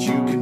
you can